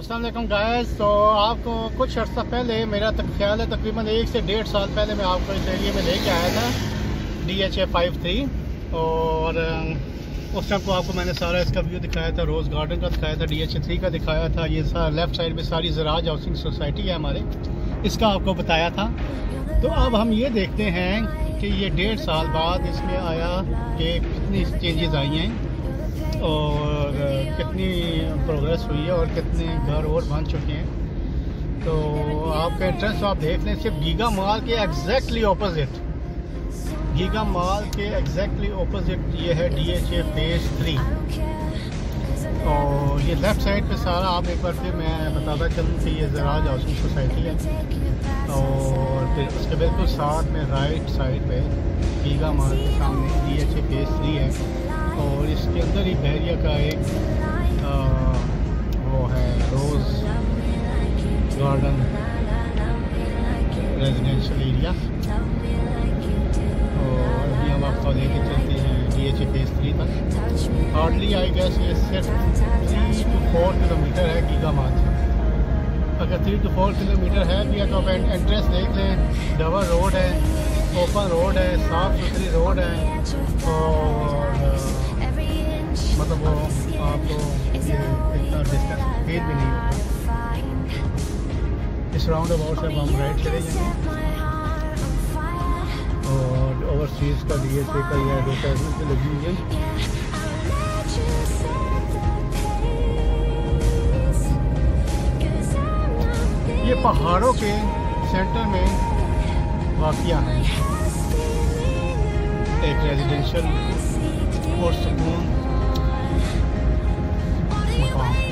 السلام علیکم گائز تو آپ کو کچھ عرصہ پہلے میرا تک خیال ہے، تقریباً ایک سے ڈیڑھ سال پہلے میں آپ کو اس ایریے میں لے کے آیا تھا D H A five three اور اس ٹائم کو آپ کو میں نے سارا اس کا ویو دکھایا تھا روز گارڈن کا دکھایا تھا ڈی ایچ اے تھری کا دکھایا تھا، یہ سارا لیفٹ سائڈ میں ساری زراج ہاؤسنگ سوسائٹی ہے ہمارے، اس کا آپ کو بتایا تھا۔ تو اب ہم یہ دیکھتے ہیں کہ یہ ڈیڑھ سال بعد اس میں آیا کہ کتنی چینجز آئی ہیں۔ اور کتنی پروگرس ہوئی ہے اور کتنے گھر اور بن چکے ہیں۔ تو آپ کا انٹرسٹ آپ دیکھ لیں، صرف گیگا مال کے ایگزیکٹلی اپوزٹ گیگا مال کے ایگزیکٹلی اپوزٹ یہ ہے D H A phase three اور یہ لیفٹ سائڈ پہ سارا آپ ایک بار پھر میں بتاتا چلوں کہ یہ زراج ہاؤسنگ سوسائٹی ہے۔ اور پھر اس کے بالکل ساتھ میں رائٹ سائڈ پہ گیگا مال کے سامنے D H A phase three ہے۔ اور اس کے اندر ہی بحریہ کا ایک وہ ہے، روز گارڈن ریزیڈینشل ایریا اور ابھی ہم آپ کو لے کے چلتے ہیں D H A phase three تک ہارڈلی آئی گیس یہ صرف three two four kilometre ہے گیگا مال سے اگر three two four kilometre ہے بھی ہے تو آپ انٹرسٹ دیکھ لیں۔ ڈبل روڈ ہے اوپن روڈ ہے، صاف ستھری روڈ ہے۔ اور مطلب وہ آپ کو اتنا ڈسٹینس فیل بھی نہیں ہوتا۔ اس راؤنڈ اباؤٹ سے ہم رائٹ چلے جائیں گے۔ اور اوورسیز کا ڈی ایچ اے کا یہ ایڈورٹائزمنٹ بھی لگی ہوئی ہے۔ یہ پہاڑوں کے سینٹر میں واقع ہے۔ ایک ریزیڈینشل اور سکون۔ مقام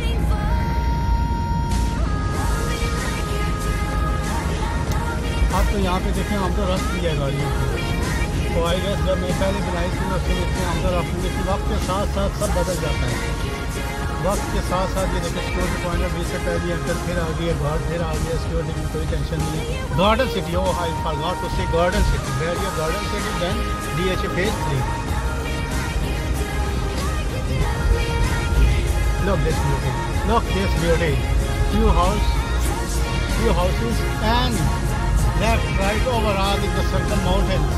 آپ تو یہاں پہ دیکھیں آمد و رفت بھی ہے گاڑیوں کی تو آئی گیس جب میں پہلے بنائی تھی اس میں اتنی آمد و رفت ہوئی تھی وقت کے ساتھ ساتھ سب بدل جاتا ہے۔ وقت کے ساتھ ساتھ یہ دیکھیں سیکورٹی پوائنٹ آف ویو سے پہلی انٹر پھر آ گئی ہے گارڈ پھر آ گیا سیکورٹی کی کوئی ٹینشن نہیں ہے۔ Garden city oh high for god to see garden city where your garden city then D H A phase three Look this beauty. Look this beauty. Few house, few houses and left, right, overall in the circle mountains.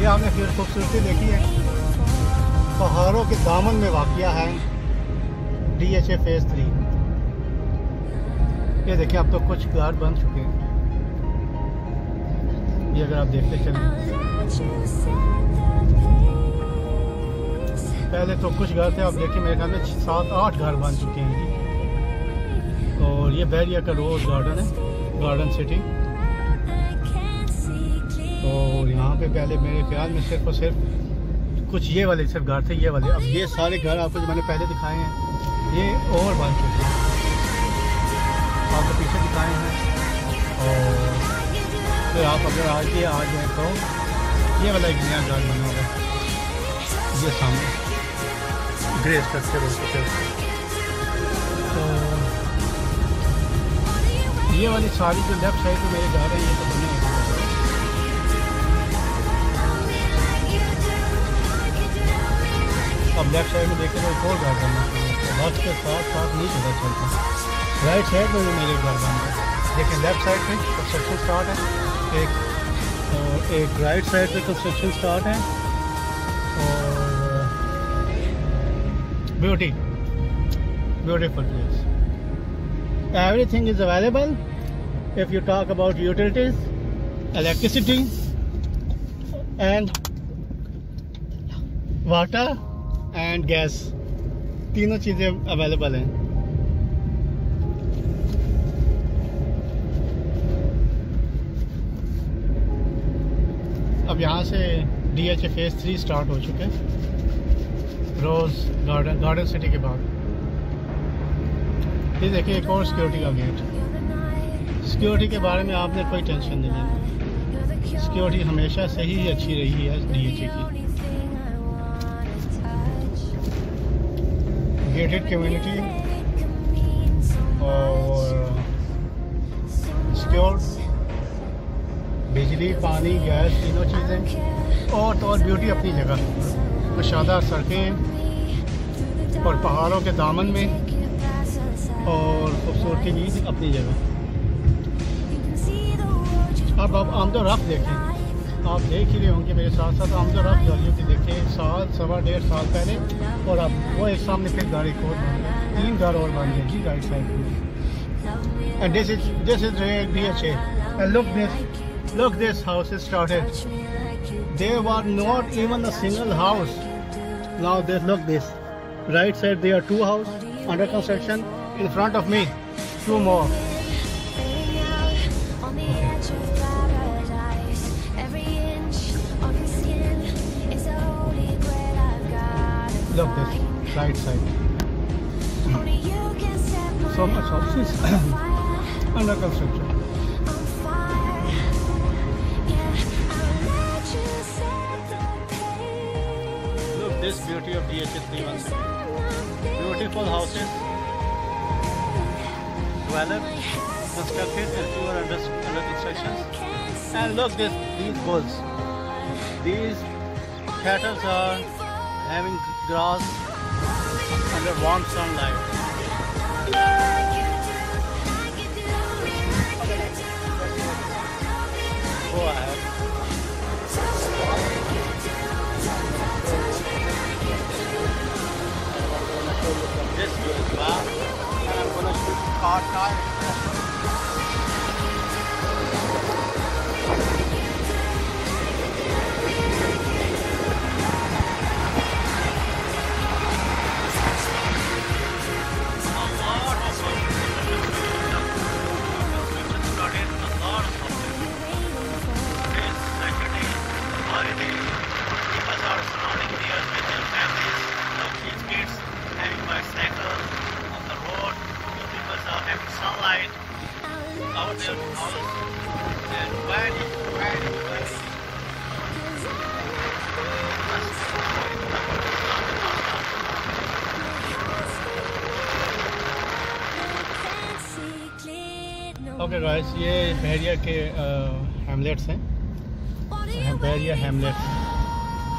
یہ آپ نے پھر خوبصورتی دیکھی ہے پہاڑوں کے دامن میں واقع ہے D H A phase three یہ دیکھیں اب تو کچھ گھر بن چکے ہیں یہ اگر آپ دیکھتے چلیں پہلے تو کچھ گھر تھے آپ دیکھیں میرے خیال میں سات آٹھ گھر بن چکے ہیں جی۔ اور یہ بیریا کا روز گارڈن ہے، گارڈن سٹی۔ اور یہاں پہ پہلے میرے خیال میں صرف اور صرف کچھ یہ والے صرف گھر تھے، یہ والے۔ اب یہ سارے گھر آپ کو جو میں نے پہلے دکھائے ہیں، یہ اور بن چکے ہیں۔ آپ کو پیچھے دکھائے ہیں۔ اور پھر آپ اگر آج کے آ جائیں تو یہ والا ایک نیا گھر بنا ہوگا یہ سامنے۔ گرے اسٹرکچر ہو سکے تو یہ والی ساری جو لیفٹ سائڈ پہ میرے گھر ہیں یہ تو بنے اب لیفٹ سائڈ میں دیکھیں تو ایک اور گھر بننا بس کے ساتھ ساتھ نہیں پتہ چلتا رائٹ سائڈ میں بھی میرے گھر بن گئے لیکن لیفٹ سائڈ پہ کنسٹرکشن اسٹارٹ ہے ایک اور ایک رائٹ سائڈ پہ کنسٹرکشن اسٹارٹ ہے اور beauty beautiful place every thing is available if you talk about utilities electricity and water and gas تینوں چیزیں اویلیبل ہیں اب یہاں سے D H A phase three start ہو چکے ہیں روز گارڈن گارڈن سٹی کے بعد یہ دیکھیں ایک اور سیکورٹی کا گیٹ سیکورٹی کے بارے میں آپ نے کوئی ٹینشن نہیں لینی سیکورٹی ہمیشہ سے ہی اچھی رہی ہے ڈی ایچ اے کی گیٹڈ کمیونٹی اور سیکور بجلی پانی گیس تینوں چیزیں اور تو اور بیوٹی اپنی جگہ کشادہ سڑکیں اور پہاڑوں کے دامن میں اور سب کی چیز اپنی جگہ۔ اب آپ آمد و رفت دیکھیں۔ آپ دیکھ ہی رہے ہوں گے میرے ساتھ ساتھ آمد و رفت گاڑیوں کی دیکھیں۔ سال، سوا ڈیڑھ سال پہلے اور اب وہ ایک سامنے پھر گاڑی کو تین گھر اور بن گئے جی رائٹ سائڈ میں and this is this is D H A and look this look this house is started there were not even a single house now this, look this. Right side there are two houses under construction. In front of me two more. Look this right side. Hmm. So much houses under construction. Beauty of DHS 316. Beautiful houses. Developed, constructed and two are under. And look this these bulls. These cattle are having grass under warm sunlight. Oh, Go okay guys یہ بحریہ کے Hamlet's ہیں۔ بحریہ Hamlet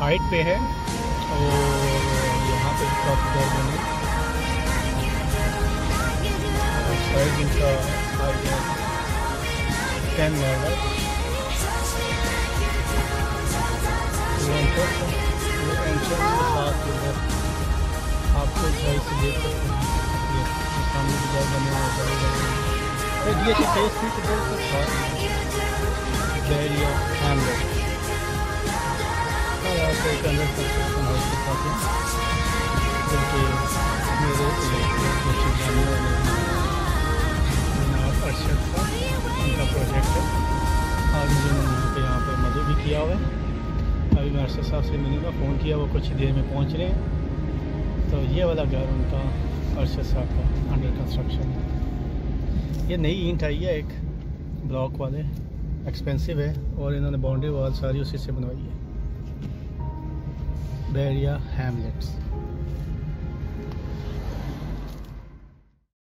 height پہ ہے اور یہاں پہ کافی گھر بنے سائز ان کا ٹین یارڈ ساتھ آپ کو صحیح سے دیکھ سکتے ہیں۔ سامنے بھی گھر بنے ہوئے بڑے بڑے یہ ڈی ایچ فیس تھی تو بہت خاص بحریہ اور آپ کو ایک انڈر کنسٹرکشن ہاؤس دکھاتے ہیں جو کہ میرے بچے جانے والے جناب ارشد کا ان کا پروجیکٹ ہے آج انہوں نے یہاں پہ یہاں پہ مزے بھی کیا ہوا ہے ابھی میں ارشد صاحب سے ملوں گا فون کیا وہ کچھ دیر میں پہنچ رہے ہیں تو یہ والا گھر ان کا ارشد صاحب کا انڈر کنسٹرکشن ہے یہ نئی اینٹ آئی ہے، ایک بلاک والے ایکسپینسو ہے اور انہوں نے باؤنڈری وال ساری اسی سے بنوائی ہے۔ بیریا ہیملیٹس